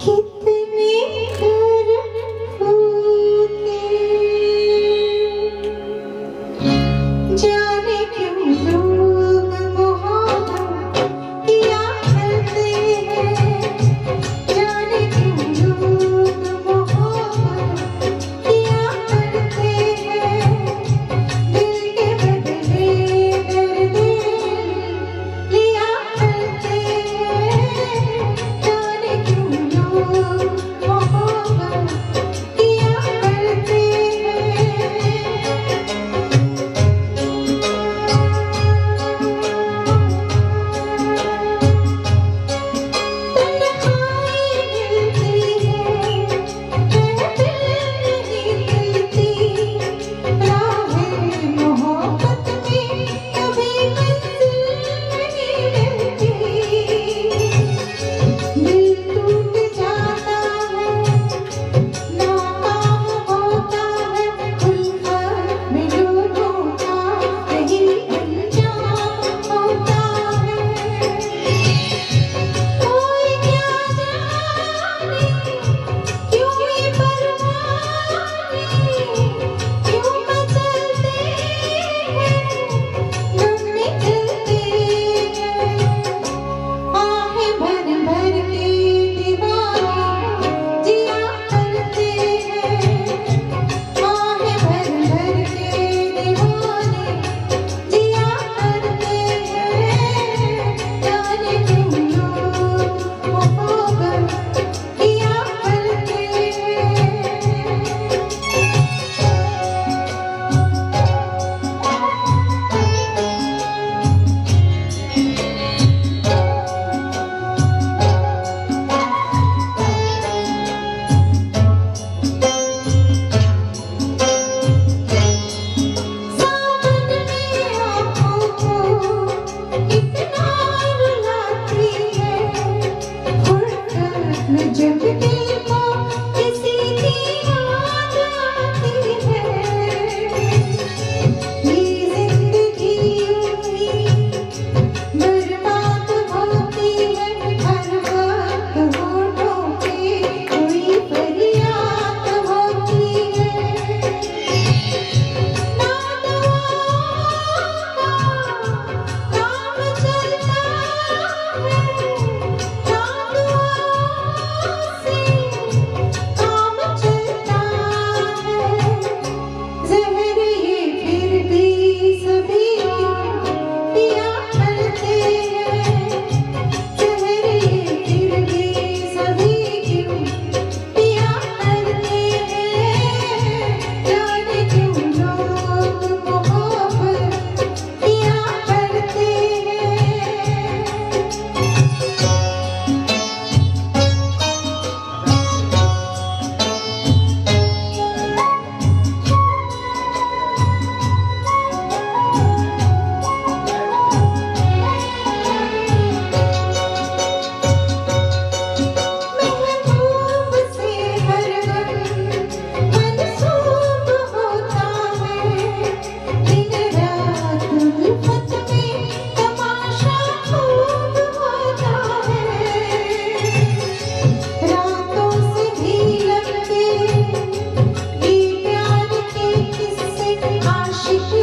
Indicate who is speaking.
Speaker 1: keep फुर्सत में जब दिल को
Speaker 2: Thank you.